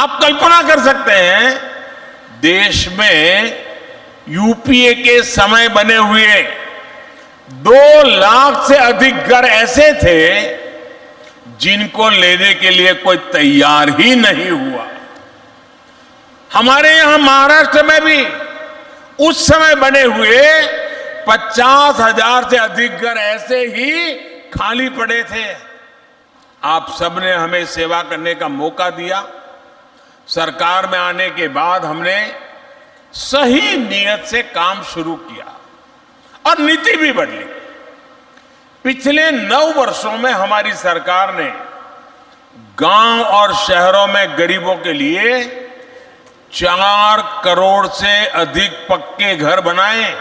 आप कल्पना कर सकते हैं, देश में यूपीए के समय बने हुए दो लाख से अधिक घर ऐसे थे जिनको लेने के लिए कोई तैयार ही नहीं हुआ। हमारे यहाँ महाराष्ट्र में भी उस समय बने हुए पचास हज़ार से अधिक घर ऐसे ही खाली पड़े थे। आप सबने हमें सेवा करने का मौका दिया। सरकार में आने के बाद हमने सही नियत से काम शुरू किया और नीति भी बदली। पिछले नौ वर्षों में हमारी सरकार ने गाँव और शहरों में गरीबों के लिए चार करोड़ से अधिक पक्के घर बनाए।